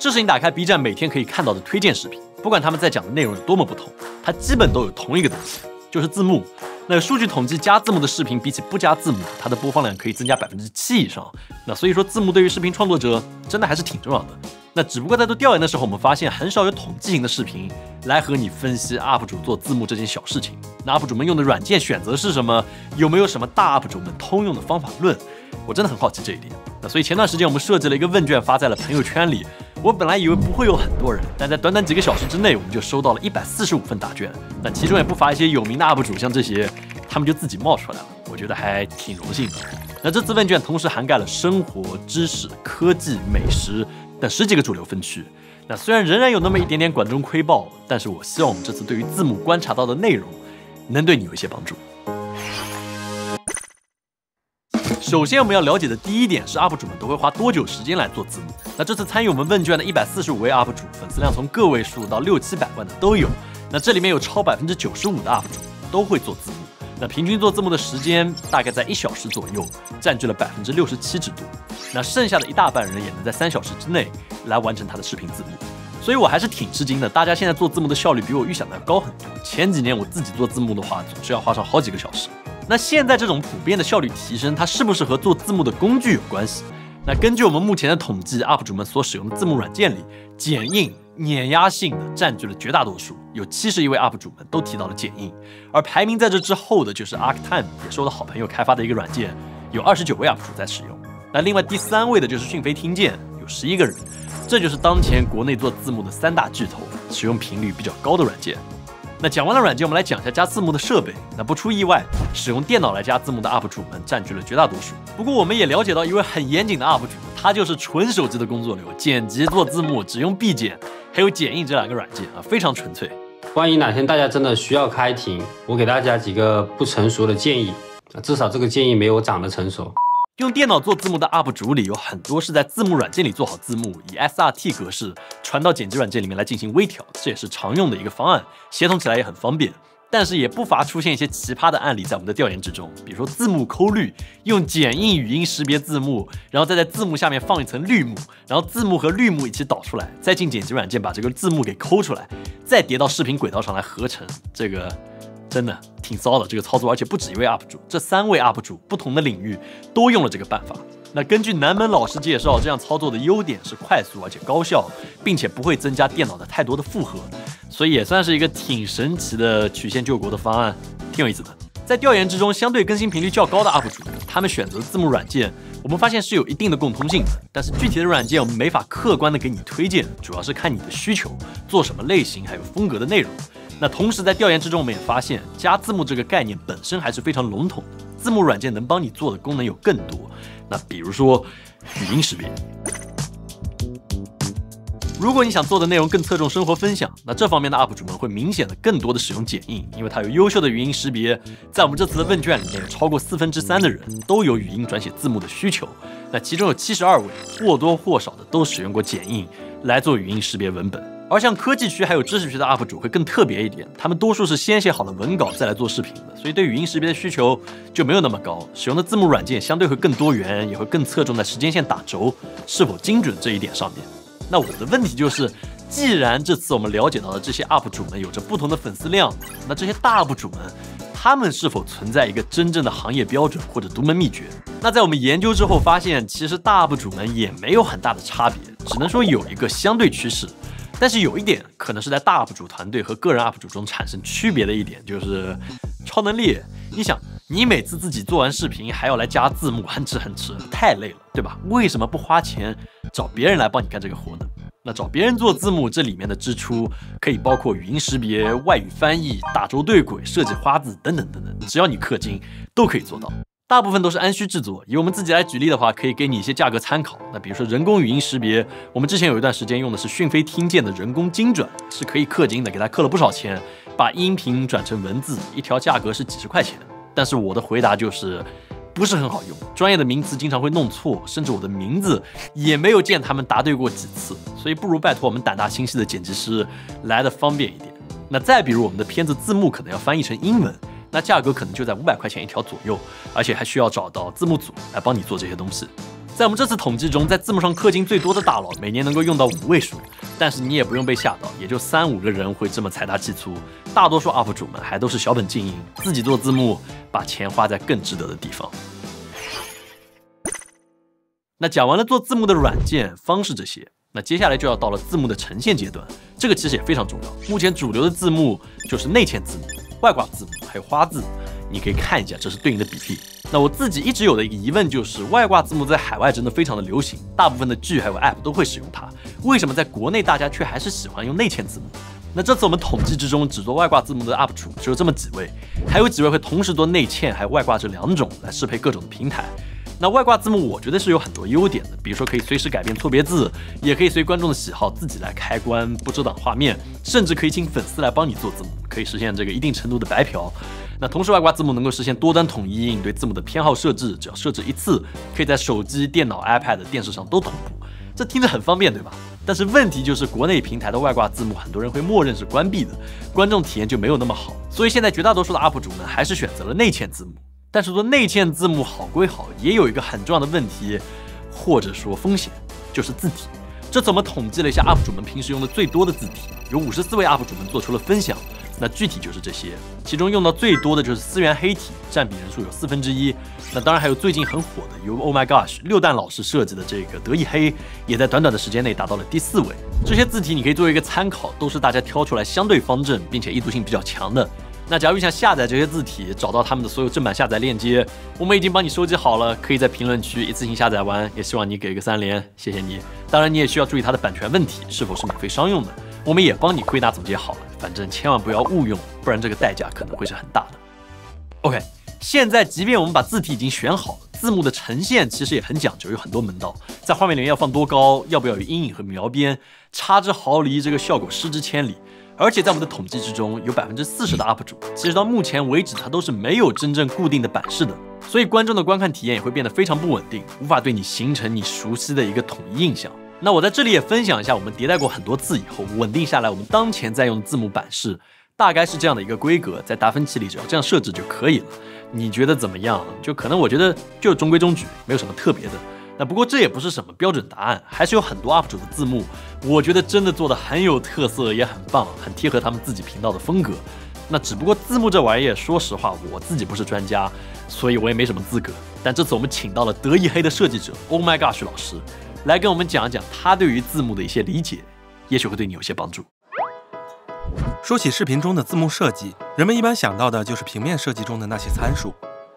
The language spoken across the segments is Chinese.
这是你打开 B 站每天可以看到的推荐视频，不管他们在讲的内容有多么不同，它基本都有同一个东西，就是字幕。那数据统计加字幕的视频比起不加字幕，它的播放量可以增加百分之七以上。那所以说字幕对于视频创作者真的还是挺重要的。那只不过在做调研的时候，我们发现很少有统计型的视频来和你分析 UP 主做字幕这件小事情。那 UP 主们用的软件选择是什么？有没有什么大 UP 主们通用的方法论？我真的很好奇这一点。那所以前段时间我们设计了一个问卷发在了朋友圈里。我本来以为不会有很多人，但在短短几个小时之内，我们就收到了一百四十五份答卷。那其中也不乏一些有名的 UP 主，像这些，他们就自己冒出来了。我觉得还挺荣幸的。那这次问卷同时涵盖了生活、知识、科技、美食等十几个主流分区。那虽然仍然有那么一点点管中窥豹，但是我希望我们这次对于字幕观察到的内容，能对你有一些帮助。首先，我们要了解的第一点是 UP 主们都会花多久时间来做字幕。那这次参与我们问卷的一百四十五位 UP 主，粉丝量从个位数到六七百万的都有。那这里面有超百分之九十五的 UP 主都会做字幕。那平均做字幕的时间大概在一小时左右，占据了百分之六十七之多。那剩下的一大半人也能在三小时之内来完成他的视频字幕。所以我还是挺吃惊的，大家现在做字幕的效率比我预想的要高很多。前几年我自己做字幕的话，总是要花上好几个小时。那现在这种普遍的效率提升，它是不是和做字幕的工具有关系？那根据我们目前的统计，UP 主们所使用的字幕软件里，剪映碾压性的占据了绝大多数，有七十一位 UP 主们都提到了剪映，而排名在这之后的就是 ArcTime，也是我的好朋友开发的一个软件，有二十九位 UP 主在使用。那另外第三位的就是讯飞听见，有十一个人，这就是当前国内做字幕的三大巨头，使用频率比较高的软件。那讲完了软件，我们来讲一下加字幕的设备。那不出意外，使用电脑来加字幕的 UP 主们占据了绝大多数。不过我们也了解到一位很严谨的 UP 主，他就是纯手机的工作流，剪辑做字幕只用 B 剪，还有剪映这两个软件啊，非常纯粹。万一哪天大家真的需要开庭，我给大家几个不成熟的建议，至少这个建议没有我长得成熟。用电脑做字幕的 UP 主里有很多是在字幕软件里做好字幕，以 SRT 格式传到剪辑软件里面来进行微调，这也是常用的一个方案，协同起来也很方便。但是也不乏出现一些奇葩的案例在我们的调研之中，比如说字幕抠绿，用剪映语音识别字幕，然后再在字幕下面放一层绿幕，然后字幕和绿幕一起导出来，再进剪辑软件把这个字幕给抠出来，再叠到视频轨道上来合成，这个。真的挺骚的这个操作，而且不止一位 UP 主，这三位 UP 主不同的领域都用了这个办法。那根据南门老师介绍，这样操作的优点是快速而且高效，并且不会增加电脑的太多的负荷，所以也算是一个挺神奇的曲线救国的方案，挺有意思的。在调研之中，相对更新频率较高的 UP 主，他们选择字幕软件，我们发现是有一定的共通性的，但是具体的软件我们没法客观的给你推荐，主要是看你的需求，做什么类型还有风格的内容。那同时，在调研之中，我们也发现加字幕这个概念本身还是非常笼统的。字幕软件能帮你做的功能有更多。那比如说语音识别，如果你想做的内容更侧重生活分享，那这方面的 UP 主们会明显的更多的使用剪映，因为它有优秀的语音识别。在我们这次的问卷里面，有超过四分之三的人都有语音转写字幕的需求。那其中有七十二位或多或少的都使用过剪映来做语音识别文本。而像科技区还有知识区的 UP 主会更特别一点，他们多数是先写好了文稿再来做视频的，所以对语音识别的需求就没有那么高，使用的字幕软件相对会更多元，也会更侧重在时间线打轴是否精准这一点上面。那我的问题就是，既然这次我们了解到的这些 UP 主们有着不同的粉丝量，那这些大 UP 主们他们是否存在一个真正的行业标准或者独门秘诀？那在我们研究之后发现，其实大 UP 主们也没有很大的差别，只能说有一个相对趋势。但是有一点可能是在大 UP 主团队和个人 UP 主中产生区别的一点，就是超能力。你想，你每次自己做完视频还要来加字幕，很吃很吃，太累了，对吧？为什么不花钱找别人来帮你干这个活呢？那找别人做字幕，这里面的支出可以包括语音识别、外语翻译、打轴对轨、设计花字等等等等，只要你氪金都可以做到。大部分都是按需制作。以我们自己来举例的话，可以给你一些价格参考。那比如说人工语音识别，我们之前有一段时间用的是讯飞听见的人工精准，是可以氪金的，给他氪了不少钱，把音频转成文字，一条价格是几十块钱。但是我的回答就是不是很好用，专业的名词经常会弄错，甚至我的名字也没有见他们答对过几次，所以不如拜托我们胆大心细的剪辑师来的方便一点。那再比如我们的片子字幕可能要翻译成英文。那价格可能就在五百块钱一条左右，而且还需要找到字幕组来帮你做这些东西。在我们这次统计中，在字幕上氪金最多的大佬，每年能够用到五位数。但是你也不用被吓到，也就三五个人会这么财大气粗，大多数 UP 主们还都是小本经营，自己做字幕，把钱花在更值得的地方。那讲完了做字幕的软件方式这些，那接下来就要到了字幕的呈现阶段，这个其实也非常重要。目前主流的字幕就是内嵌字幕、外挂字母，还有花字，你可以看一下，这是对应的比例。那我自己一直有的一个疑问就是，外挂字幕在海外真的非常的流行，大部分的剧还有 App 都会使用它，为什么在国内大家却还是喜欢用内嵌字幕？那这次我们统计之中只做外挂字幕的 UP 主只有这么几位，还有几位会同时做内嵌还有外挂这两种来适配各种的平台。那外挂字幕我觉得是有很多优点的，比如说可以随时改变错别字，也可以随观众的喜好自己来开关，不遮挡画面，甚至可以请粉丝来帮你做字幕，可以实现这个一定程度的白嫖。那同时外挂字幕能够实现多端统一，你对字幕的偏好设置只要设置一次，可以在手机、电脑、iPad、电视上都同步，这听着很方便，对吧？但是问题就是国内平台的外挂字幕很多人会默认是关闭的，观众体验就没有那么好，所以现在绝大多数的 UP 主呢还是选择了内嵌字幕。但是说内嵌字幕好归好，也有一个很重要的问题，或者说风险，就是字体。这次我们统计了一下 UP 主们平时用的最多的字体，有五十四位 UP 主们做出了分享。那具体就是这些，其中用到最多的就是思源黑体，占比人数有四分之一。那当然还有最近很火的，由 Oh My Gosh 六蛋老师设计的这个得意黑，也在短短的时间内达到了第四位。这些字体你可以作为一个参考，都是大家挑出来相对方正，并且易读性比较强的。那假如你想下载这些字体，找到他们的所有正版下载链接，我们已经帮你收集好了，可以在评论区一次性下载完。也希望你给个三连，谢谢你。当然你也需要注意它的版权问题，是否是免费商用的，我们也帮你归纳总结好了。反正千万不要误用，不然这个代价可能会是很大的。OK，现在即便我们把字体已经选好，字幕的呈现其实也很讲究，有很多门道。在画面里面要放多高，要不要有阴影和描边，差之毫厘，这个效果失之千里。而且在我们的统计之中，有百分之四十的 UP 主，其实到目前为止，他都是没有真正固定的版式的，所以观众的观看体验也会变得非常不稳定，无法对你形成你熟悉的一个统一印象。那我在这里也分享一下，我们迭代过很多次以后，稳定下来，我们当前在用的字母版式大概是这样的一个规格，在达芬奇里只要这样设置就可以了。你觉得怎么样？就可能我觉得就中规中矩，没有什么特别的。那不过这也不是什么标准答案，还是有很多 UP 主的字幕，我觉得真的做的很有特色，也很棒，很贴合他们自己频道的风格。那只不过字幕这玩意儿，说实话，我自己不是专家，所以我也没什么资格。但这次我们请到了德意黑的设计者 Oh My Gosh 老师，来跟我们讲一讲他对于字幕的一些理解，也许会对你有些帮助。说起视频中的字幕设计，人们一般想到的就是平面设计中的那些参数，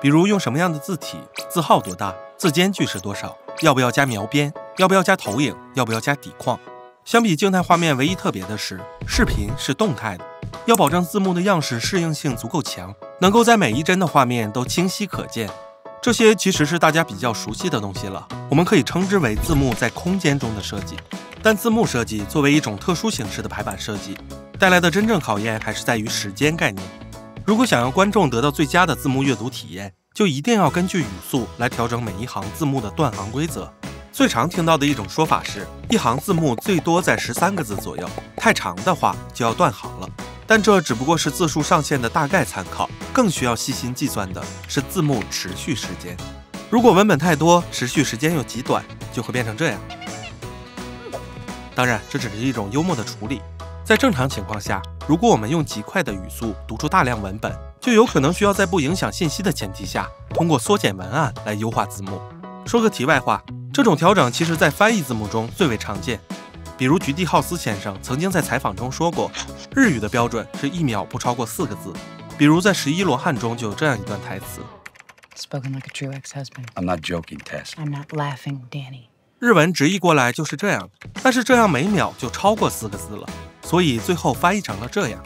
比如用什么样的字体，字号多大，字间距是多少。要不要加描边？要不要加投影？要不要加底框？相比静态画面，唯一特别的是，视频是动态的，要保证字幕的样式适应性足够强，能够在每一帧的画面都清晰可见。这些其实是大家比较熟悉的东西了，我们可以称之为字幕在空间中的设计。但字幕设计作为一种特殊形式的排版设计，带来的真正考验还是在于时间概念。如果想要观众得到最佳的字幕阅读体验，就一定要根据语速来调整每一行字幕的断行规则。最常听到的一种说法是，一行字幕最多在十三个字左右，太长的话就要断行了。但这只不过是字数上限的大概参考，更需要细心计算的是字幕持续时间。如果文本太多，持续时间又极短，就会变成这样。当然，这只是一种幽默的处理。在正常情况下，如果我们用极快的语速读出大量文本，就有可能需要在不影响信息的前提下，通过缩减文案来优化字幕。说个题外话，这种调整其实在翻译字幕中最为常见。比如菊地浩斯先生曾经在采访中说过，日语的标准是一秒不超过四个字。比如在《十一罗汉》中就有这样一段台词：“Spoken like a true ex-husband. I'm not joking, Tess. I'm not laughing, Danny.” 日文直译过来就是这样，但是这样每秒就超过四个字了，所以最后翻译成了这样。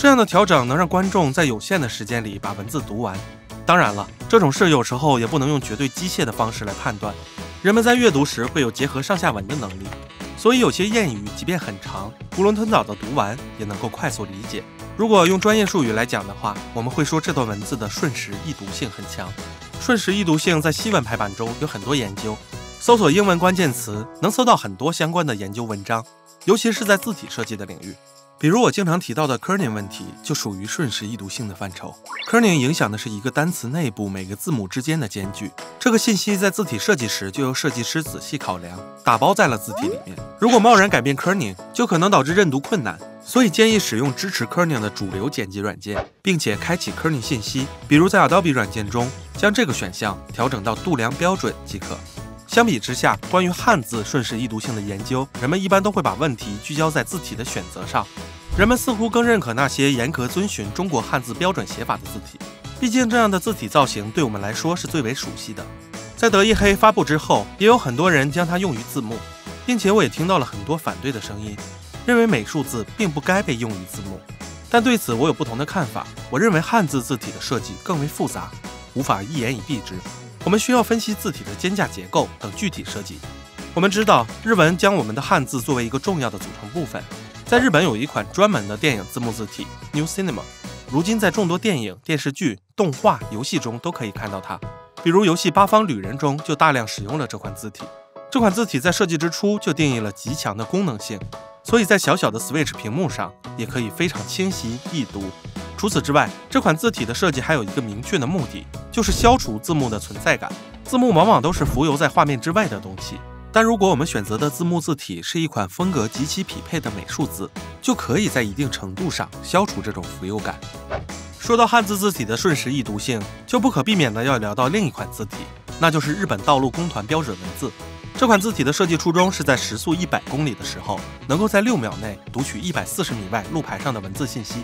这样的调整能让观众在有限的时间里把文字读完。当然了，这种事有时候也不能用绝对机械的方式来判断。人们在阅读时会有结合上下文的能力，所以有些谚语即便很长，囫囵吞枣的读完也能够快速理解。如果用专业术语来讲的话，我们会说这段文字的瞬时易读性很强。瞬时易读性在西文排版中有很多研究，搜索英文关键词能搜到很多相关的研究文章，尤其是在字体设计的领域。比如我经常提到的 kerning 问题，就属于瞬时易读性的范畴。kerning 影响的是一个单词内部每个字母之间的间距，这个信息在字体设计时就由设计师仔细考量，打包在了字体里面。如果贸然改变 kerning，就可能导致认读困难。所以建议使用支持 kerning 的主流剪辑软件，并且开启 kerning 信息，比如在 Adobe 软件中将这个选项调整到度量标准即可。相比之下，关于汉字顺时易读性的研究，人们一般都会把问题聚焦在字体的选择上。人们似乎更认可那些严格遵循中国汉字标准写法的字体，毕竟这样的字体造型对我们来说是最为熟悉的。在德意黑发布之后，也有很多人将它用于字幕，并且我也听到了很多反对的声音，认为美术字并不该被用于字幕。但对此我有不同的看法。我认为汉字字体的设计更为复杂，无法一言以蔽之。我们需要分析字体的间架结构等具体设计。我们知道日文将我们的汉字作为一个重要的组成部分。在日本有一款专门的电影字幕字体 New Cinema，如今在众多电影、电视剧、动画、游戏中都可以看到它。比如游戏《八方旅人》中就大量使用了这款字体。这款字体在设计之初就定义了极强的功能性，所以在小小的 Switch 屏幕上也可以非常清晰易读。除此之外，这款字体的设计还有一个明确的目的，就是消除字幕的存在感。字幕往往都是浮游在画面之外的东西，但如果我们选择的字幕字体是一款风格极其匹配的美术字，就可以在一定程度上消除这种浮游感。说到汉字字体的瞬时易读性，就不可避免的要聊到另一款字体，那就是日本道路工团标准文字。这款字体的设计初衷是在时速一百公里的时候，能够在六秒内读取一百四十米外路牌上的文字信息。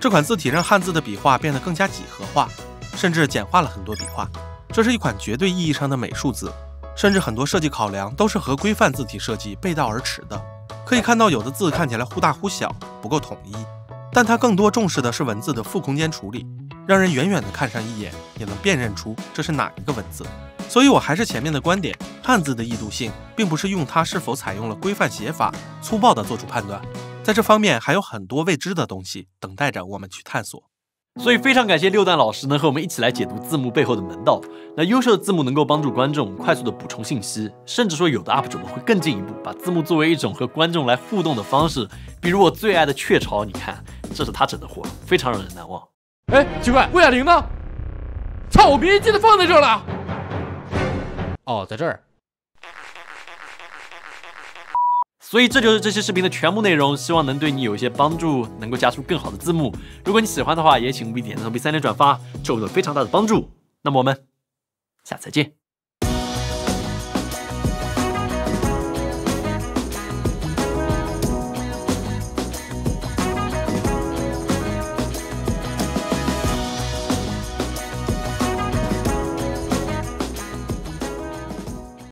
这款字体让汉字的笔画变得更加几何化，甚至简化了很多笔画。这是一款绝对意义上的美术字，甚至很多设计考量都是和规范字体设计背道而驰的。可以看到，有的字看起来忽大忽小，不够统一，但它更多重视的是文字的负空间处理，让人远远的看上一眼也能辨认出这是哪一个文字。所以，我还是前面的观点，汉字的易读性并不是用它是否采用了规范写法，粗暴的做出判断。在这方面还有很多未知的东西等待着我们去探索，所以非常感谢六段老师能和我们一起来解读字幕背后的门道。那优秀的字幕能够帮助观众快速的补充信息，甚至说有的 UP 主们会更进一步，把字幕作为一种和观众来互动的方式。比如我最爱的雀巢，你看，这是他整的活，非常让人难忘。哎，奇怪，魏亚玲呢？操，我别记得放在这儿了。哦，在这儿。所以这就是这期视频的全部内容，希望能对你有一些帮助，能够加出更好的字幕。如果你喜欢的话，也请务必点赞、务必三连转发，这会有非常大的帮助。那么我们下次再见。